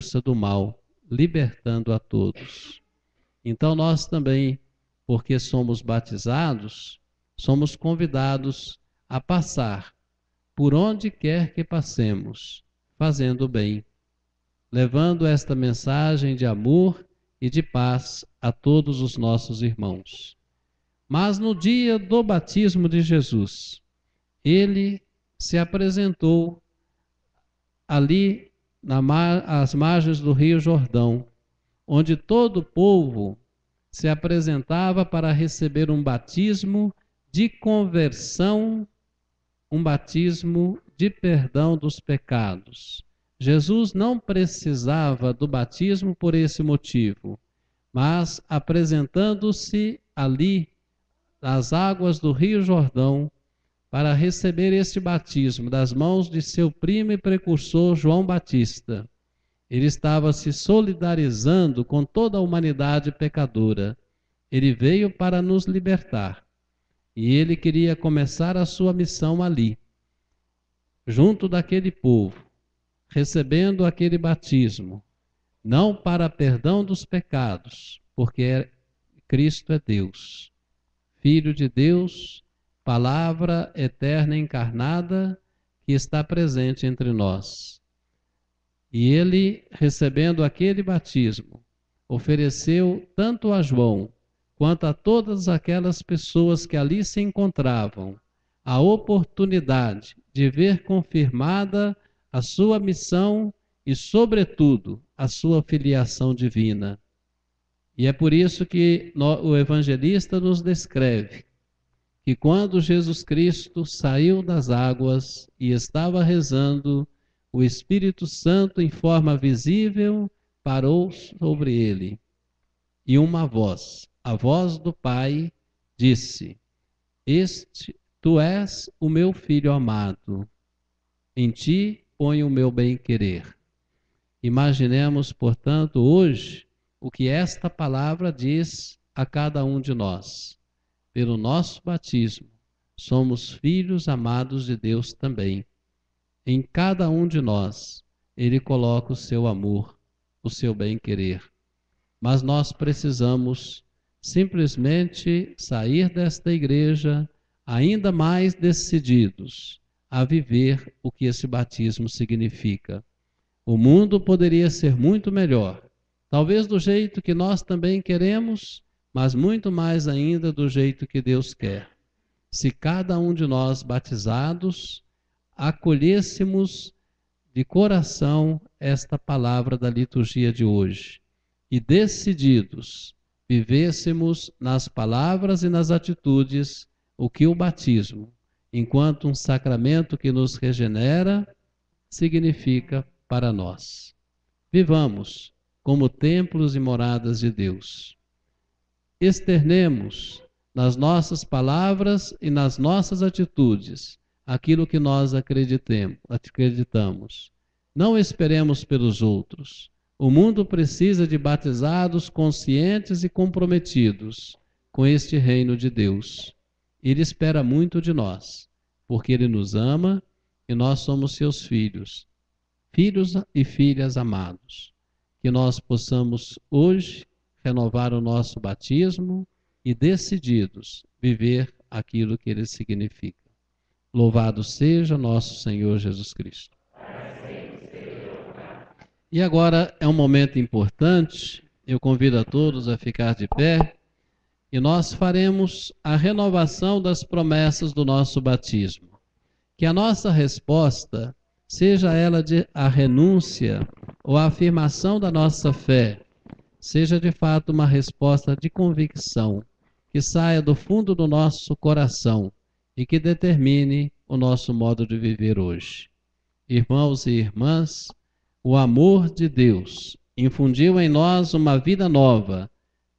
força do mal, libertando a todos. Então nós também, porque somos batizados, somos convidados a passar por onde quer que passemos, fazendo o bem, levando esta mensagem de amor e de paz a todos os nossos irmãos. Mas no dia do batismo de Jesus, ele se apresentou ali nas margens do Rio Jordão, onde todo o povo se apresentava para receber um batismo de conversão, um batismo de perdão dos pecados. Jesus não precisava do batismo por esse motivo, mas apresentando-se ali nas águas do Rio Jordão para receber este batismo das mãos de seu primo e precursor João Batista. Ele estava se solidarizando com toda a humanidade pecadora. Ele veio para nos libertar. E ele queria começar a sua missão ali, junto daquele povo, recebendo aquele batismo, não para perdão dos pecados, porque Cristo é Deus, Filho de Deus, palavra eterna encarnada que está presente entre nós. E ele, recebendo aquele batismo, ofereceu tanto a João quanto a todas aquelas pessoas que ali se encontravam a oportunidade de ver confirmada a sua missão e, sobretudo, a sua filiação divina. E é por isso que o evangelista nos descreve que quando Jesus Cristo saiu das águas e estava rezando, o Espírito Santo, em forma visível, parou sobre ele. E uma voz, a voz do Pai, disse: Este, tu és o meu filho amado. Em ti ponho o meu bem-querer. Imaginemos, portanto, hoje o que esta palavra diz a cada um de nós pelo nosso batismo, somos filhos amados de Deus também. Em cada um de nós, Ele coloca o seu amor, o seu bem-querer. Mas nós precisamos simplesmente sair desta igreja ainda mais decididos a viver o que esse batismo significa. O mundo poderia ser muito melhor, talvez do jeito que nós também queremos mas muito mais ainda do jeito que Deus quer. Se cada um de nós batizados acolhêssemos de coração esta palavra da liturgia de hoje e decididos vivêssemos nas palavras e nas atitudes o que o batismo, enquanto um sacramento que nos regenera, significa para nós. Vivamos como templos e moradas de Deus externemos nas nossas palavras e nas nossas atitudes aquilo que nós acreditamos. Não esperemos pelos outros. O mundo precisa de batizados conscientes e comprometidos com este reino de Deus. Ele espera muito de nós, porque ele nos ama e nós somos seus filhos, filhos e filhas amados. Que nós possamos hoje renovar o nosso batismo e decididos viver aquilo que ele significa. Louvado seja nosso Senhor Jesus Cristo. E agora é um momento importante, eu convido a todos a ficar de pé e nós faremos a renovação das promessas do nosso batismo. Que a nossa resposta seja ela de a renúncia ou a afirmação da nossa fé seja de fato uma resposta de convicção que saia do fundo do nosso coração e que determine o nosso modo de viver hoje. Irmãos e irmãs, o amor de Deus infundiu em nós uma vida nova,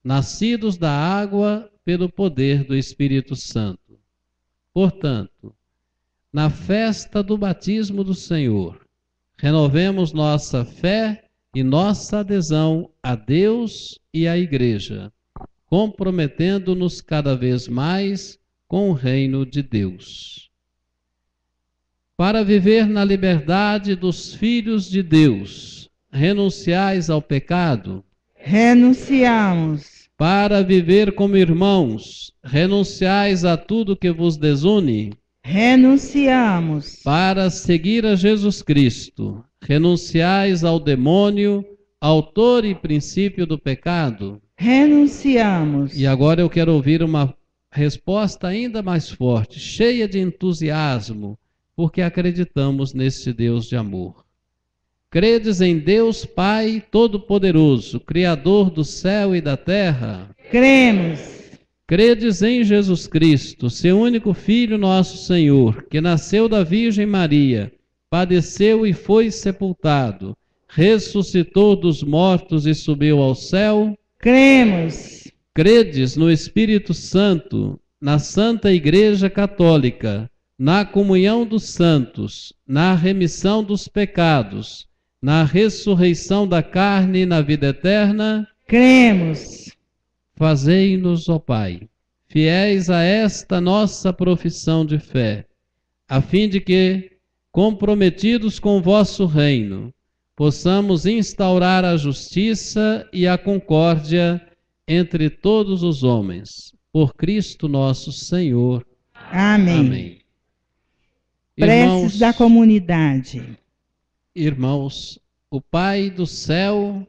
nascidos da água pelo poder do Espírito Santo. Portanto, na festa do batismo do Senhor, renovemos nossa fé e nossa adesão a Deus e à Igreja, comprometendo-nos cada vez mais com o reino de Deus. Para viver na liberdade dos filhos de Deus, renunciais ao pecado? Renunciamos. Para viver como irmãos, renunciais a tudo que vos desune? Renunciamos. Para seguir a Jesus Cristo, renunciais ao demônio, autor e princípio do pecado? Renunciamos. E agora eu quero ouvir uma resposta ainda mais forte, cheia de entusiasmo, porque acreditamos nesse Deus de amor. Credes em Deus Pai Todo-Poderoso, Criador do céu e da terra? Cremos. Credes em Jesus Cristo, seu único Filho, nosso Senhor, que nasceu da Virgem Maria, padeceu e foi sepultado, ressuscitou dos mortos e subiu ao céu? Cremos. Credes no Espírito Santo, na Santa Igreja Católica, na comunhão dos santos, na remissão dos pecados, na ressurreição da carne e na vida eterna? Cremos. Fazei-nos, ó Pai, fiéis a esta nossa profissão de fé, a fim de que, comprometidos com o vosso reino, possamos instaurar a justiça e a concórdia entre todos os homens. Por Cristo nosso Senhor. Amém. Amém. Preces Irmãos, da comunidade. irmãos, o Pai do céu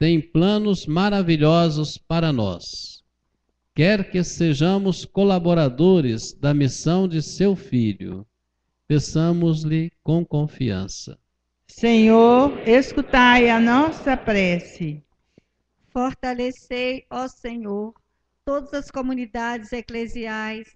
tem planos maravilhosos para nós. Quer que sejamos colaboradores da missão de seu Filho, peçamos-lhe com confiança. Senhor, escutai a nossa prece. Fortalecei, ó Senhor, todas as comunidades eclesiais,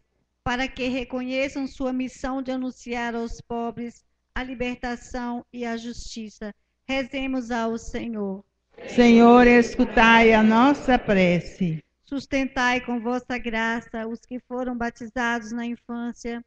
para que reconheçam sua missão de anunciar aos pobres a libertação e a justiça. Rezemos ao Senhor. Senhor, escutai a nossa prece. Sustentai com vossa graça os que foram batizados na infância,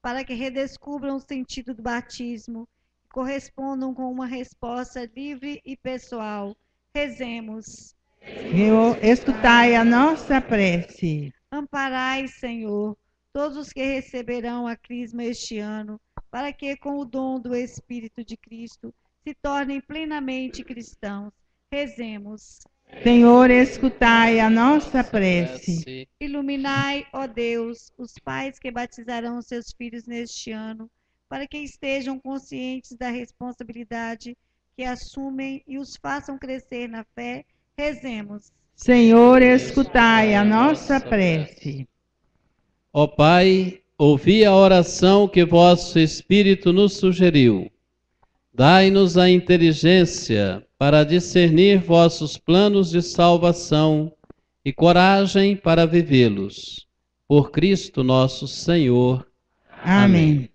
para que redescubram o sentido do batismo e correspondam com uma resposta livre e pessoal. Rezemos. Senhor, escutai a nossa prece. Amparai, Senhor, todos os que receberão a Crisma este ano, para que, com o dom do Espírito de Cristo, se tornem plenamente cristãos. Rezemos. Senhor, escutai a nossa prece. Iluminai, ó Deus, os pais que batizarão seus filhos neste ano, para que estejam conscientes da responsabilidade que assumem e os façam crescer na fé. Rezemos. Senhor, escutai a nossa prece. Ó Pai, ouvi a oração que vosso Espírito nos sugeriu. Dai-nos a inteligência para discernir vossos planos de salvação e coragem para vivê-los. Por Cristo nosso Senhor. Amém.